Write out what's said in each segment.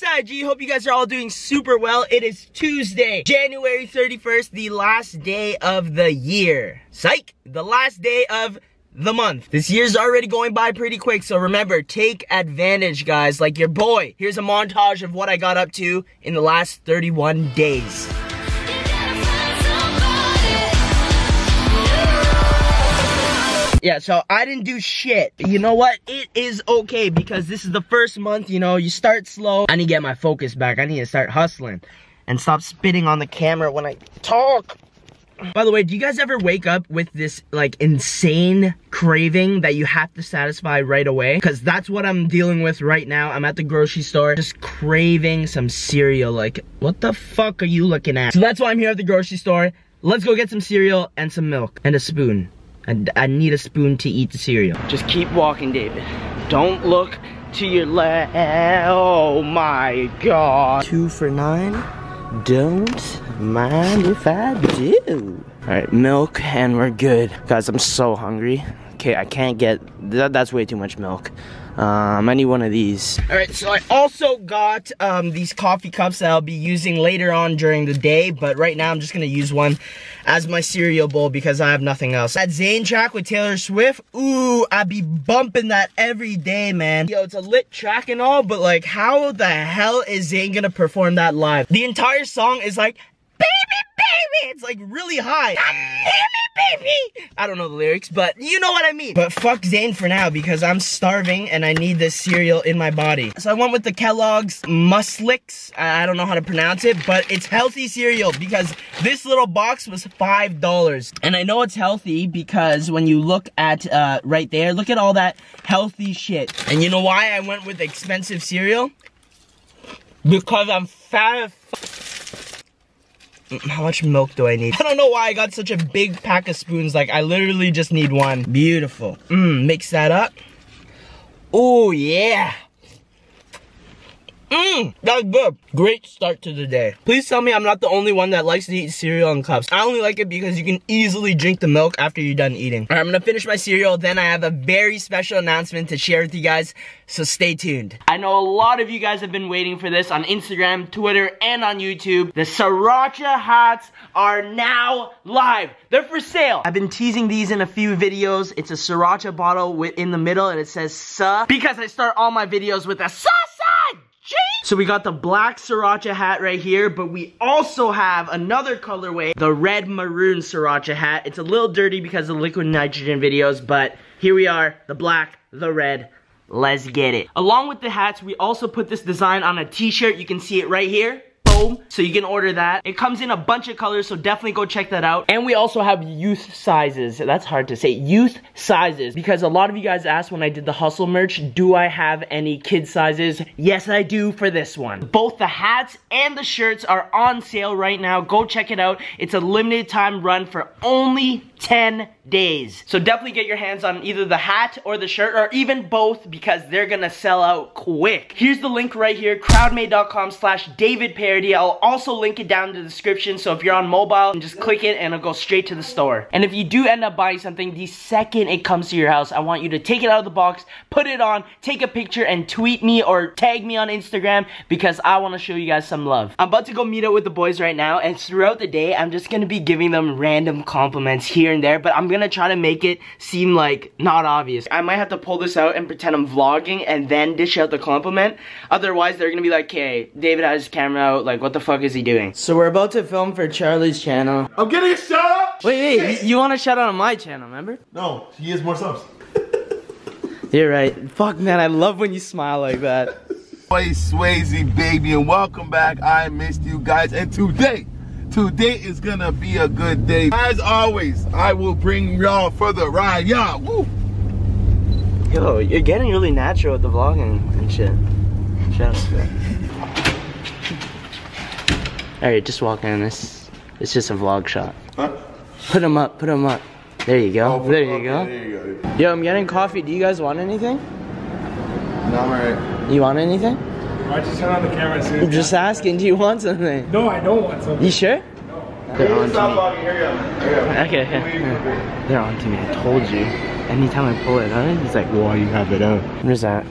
What's G? Hope you guys are all doing super well. It is Tuesday, January 31st, the last day of the year. Psych! The last day of the month. This year's already going by pretty quick, so remember, take advantage, guys, like your boy. Here's a montage of what I got up to in the last 31 days. Yeah, so I didn't do shit. You know what? It is okay because this is the first month, you know, you start slow. I need to get my focus back. I need to start hustling and stop spitting on the camera when I talk. By the way, do you guys ever wake up with this like insane craving that you have to satisfy right away? Cause that's what I'm dealing with right now. I'm at the grocery store just craving some cereal. Like, what the fuck are you looking at? So that's why I'm here at the grocery store. Let's go get some cereal and some milk and a spoon. I, I need a spoon to eat the cereal. Just keep walking, David. Don't look to your left. Oh my god. Two for nine. Don't mind if I do. All right, milk and we're good. Guys, I'm so hungry. Okay, I can't get, that, that's way too much milk. Um, I need one of these. All right, so I also got um, these coffee cups that I'll be using later on during the day, but right now I'm just gonna use one as my cereal bowl because I have nothing else. That Zayn track with Taylor Swift, ooh, I'd be bumping that every day, man. Yo, it's a lit track and all, but like, how the hell is Zayn gonna perform that live? The entire song is like, baby, baby. It's like really high. Baby, baby. I don't know the lyrics, but you know what I mean. But fuck Zayn for now because I'm starving and I need this cereal in my body. So I went with the Kellogg's Mueslix. I don't know how to pronounce it, but it's healthy cereal because this little box was $5. And I know it's healthy because when you look at uh, right there, look at all that healthy shit. And you know why I went with expensive cereal? Because I'm fat how much milk do I need? I don't know why I got such a big pack of spoons. Like, I literally just need one. Beautiful. Mmm, mix that up. Oh, yeah. Mmm, that's good. Great start to the day. Please tell me I'm not the only one that likes to eat cereal in cups. I only like it because you can easily drink the milk after you're done eating. All right, I'm gonna finish my cereal, then I have a very special announcement to share with you guys, so stay tuned. I know a lot of you guys have been waiting for this on Instagram, Twitter, and on YouTube. The Sriracha hats are now live. They're for sale. I've been teasing these in a few videos. It's a Sriracha bottle with in the middle and it says Sa because I start all my videos with a Sa so we got the black sriracha hat right here, but we also have another colorway, the red maroon sriracha hat. It's a little dirty because of liquid nitrogen videos, but here we are, the black, the red, let's get it. Along with the hats, we also put this design on a t-shirt. You can see it right here so you can order that. It comes in a bunch of colors, so definitely go check that out. And we also have youth sizes. That's hard to say. Youth sizes. Because a lot of you guys asked when I did the Hustle merch, do I have any kid sizes? Yes, I do for this one. Both the hats and the shirts are on sale right now. Go check it out. It's a limited time run for only 10 days. So definitely get your hands on either the hat or the shirt or even both because they're gonna sell out quick. Here's the link right here, crowdmade.com slash David Parody. I'll also link it down in the description so if you're on mobile, just click it and it'll go straight to the store. And if you do end up buying something, the second it comes to your house, I want you to take it out of the box, put it on, take a picture and tweet me or tag me on Instagram because I wanna show you guys some love. I'm about to go meet up with the boys right now and throughout the day, I'm just gonna be giving them random compliments here and there, but I'm gonna try to make it seem like not obvious. I might have to pull this out and pretend I'm vlogging and then dish out the compliment. Otherwise, they're gonna be like, okay, David has his camera out, like what the fuck is he doing? So we're about to film for Charlie's channel. I'm getting a shout out! Wait, wait, you, you want a shout out on my channel, remember? No, he has more subs. You're right. Fuck man, I love when you smile like that. Boy Swayze baby and welcome back. I missed you guys and today Today is gonna be a good day. As always, I will bring y'all for the ride. Y'all, woo! Yo, you're getting really natural with the vlogging and shit. Shout Alright, just walk in this. It's just a vlog shot. Huh? Put them up, put them up. There you go. Oh, there, you okay, go. there you go. Yo, I'm getting coffee. Do you guys want anything? No, I'm alright. You want anything? Why'd you turn on the camera as soon as I'm just asking, do you want something? No, I don't want something. You sure? They're on to me. vlogging, here you go. Here you go. Okay, okay. They're on to me. I told you. Anytime I pull it out, he's like, why you have it out? Where's that?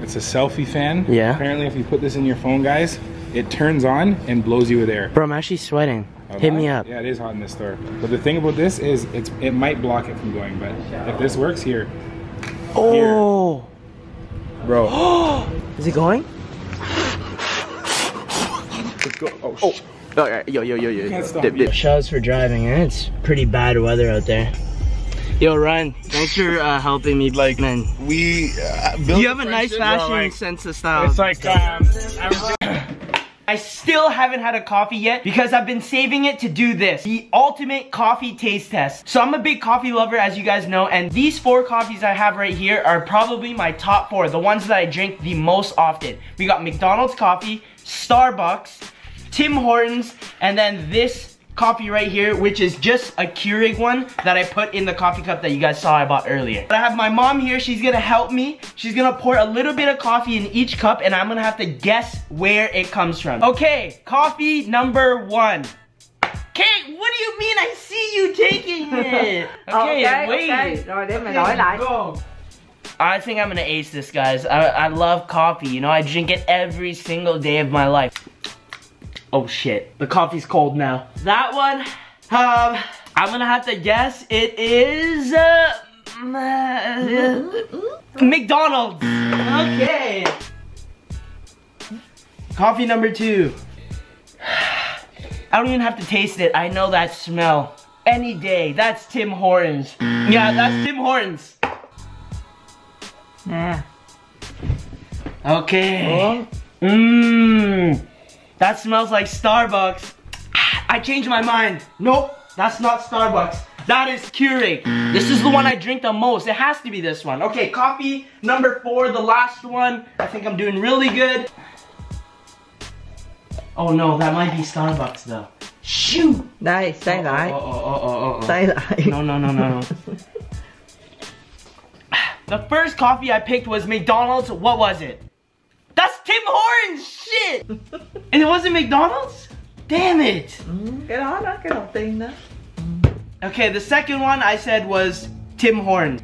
It's a selfie fan. Yeah. Apparently, if you put this in your phone, guys, it turns on and blows you with air. Bro, I'm actually sweating. Oh, Hit hot? me up. Yeah, it is hot in this store. But the thing about this is, it's it might block it from going. But if this works here, Oh. bro, Is it going? Let's go. Oh, oh. Oh, yeah, yo, yo, yo, yo. Can't stop Dip, dip. Shouts for driving, and it's pretty bad weather out there. Yo, Ryan, thanks for uh, helping me. Like, man, We uh, built you have a nice friendship. fashion like- sense of style. It's like um, I I still haven't had a coffee yet because I've been saving it to do this. The ultimate coffee taste test. So I'm a big coffee lover as you guys know and these four coffees I have right here are probably my top four. The ones that I drink the most often. We got McDonald's coffee, Starbucks, Tim Hortons, and then this coffee right here, which is just a Keurig one that I put in the coffee cup that you guys saw I bought earlier. But I have my mom here, she's gonna help me. She's gonna pour a little bit of coffee in each cup and I'm gonna have to guess where it comes from. Okay, coffee number one. Kate, what do you mean I see you taking it? Okay, ok wait. ok rồi để mình đổi lại Go. I think I'm gonna ace this, guys. I, I love coffee, you know, I drink it every single day of my life. Oh shit, the coffee's cold now. That one, um, I'm gonna have to guess it is, uh, uh, McDonald's. Okay. Coffee number two. I don't even have to taste it. I know that smell. Any day. That's Tim Hortons. Yeah, that's Tim Hortons. nè Okay. Mmm. That smells like Starbucks. Ah, I changed my mind. Nope, that's not Starbucks. That is Keurig. This is the one I drink the most. It has to be this one. Okay, coffee number four, the last one. I think I'm doing really good. Oh no, that might be Starbucks though. Shoot. đây lại Oh, oh, oh, oh, oh, oh. lại No, no, no, no, no. the first coffee I picked was McDonald's. What was it? Tim Hortons! Shit! and it wasn't McDonald's? Damn it! đó đó cái đầu tiên đó Okay, the second one I said was Tim Hortons.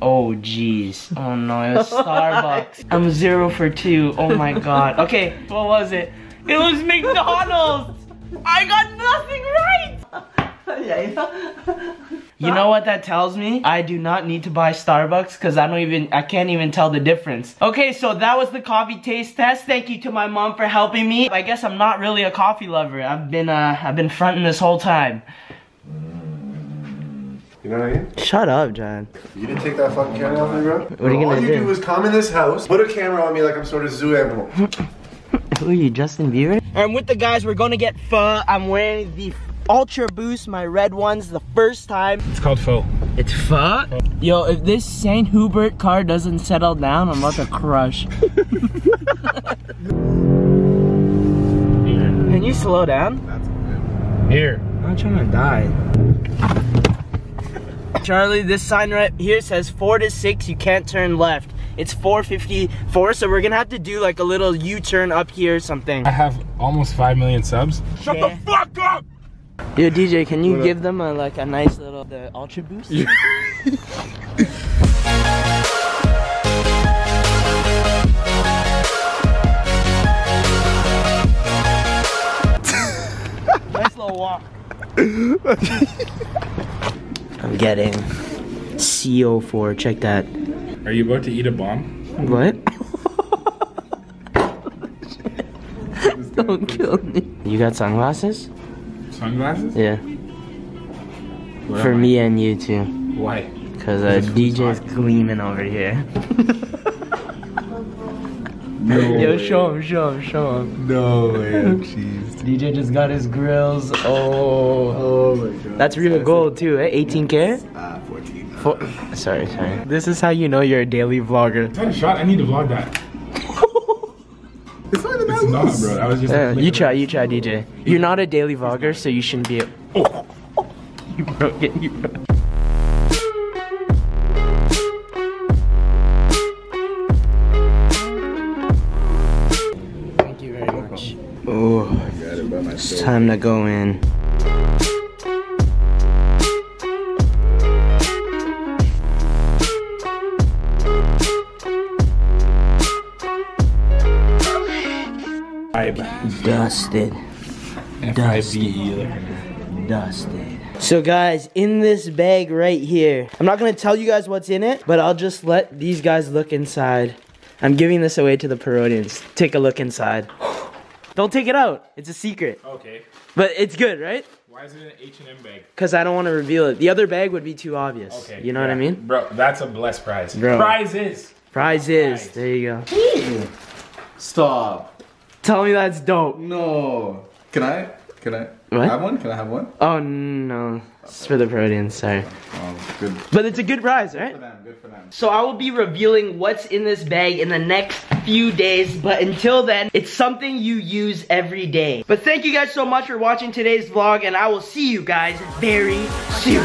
Oh, jeez. Oh, no, it was Starbucks. I'm zero for two. Oh, my God. Okay, what was it? It was McDonald's! I got nothing right! vậy đó You know what that tells me? I do not need to buy Starbucks because I don't even, I can't even tell the difference. Okay, so that was the coffee taste test. Thank you to my mom for helping me. I guess I'm not really a coffee lover. I've been, uh, I've been fronting this whole time. You know what I mean? Shut up, John. You didn't take that fucking camera off me, bro? What are you gonna you do? do is come in this house, put a camera on me like I'm sort of zoo animal. Who are you, Justin Bieber? I'm with the guys. We're gonna get pho. I'm wearing the Ultra Boost, my red ones, the first time. it's called faux. It's pho? Yo, if this St. Hubert car doesn't settle down, I'm about to crush. Can you slow down? Here. I'm not trying to die. Charlie, this sign right here says 4 to 6, you can't turn left. It's 454, so we're gonna have to do like a little U-turn up here or something. I have almost five million subs. Shut Yeah. the fuck up! Yo, DJ, can you give them a, like a nice little the Ultra Boost? nice little walk. I'm getting CO4. Check that. Are you about to eat a bomb? What? Don't kill me. You got sunglasses? Sunglasses? Yeah. What For me and you too. Why? Cause uh, Because DJ's gleaming over here. No Yo, show him, show him, show him. No way, I'm. DJ just got his grills. Oh, Oh my god. that's real gold too, eh? 18k? Ah, 14. Four. Sorry, sorry. This is how you know you're a daily vlogger. Ten shot. I need to vlog that. It's not even that It's not, loose. bro. I was just. Yeah, uh, like, you try, you try, DJ. You're not a daily vlogger, so you shouldn't be. A- oh, you broke it. You broke. Thank you very much. Oh, Got it by my it's time to go in. Dusted. F-I-B-E. Dusted. So guys, in this bag right here, I'm not gonna tell you guys what's in it, but I'll just let these guys look inside. I'm giving this away to the Parodians. Take a look inside. Don't take it out. It's a secret. Okay. But it's good, right? Why is it an H&M bag? Because I don't want to reveal it. The other bag would be too obvious. Okay. You know what I mean? Bro, that's a blessed prize. Bro. Prize is. Prize is. Prize. There you go. Stop. Tell me that's dope. No. Can I? Can I What? have one? Can I have one? Oh, no. It's for the Parodians, sorry. Oh, good. But it's a good prize, right? For them. Good for them. So I will be revealing what's in this bag in the next few days, but until then, it's something you use every day. But thank you guys so much for watching today's vlog, and I will see you guys very soon.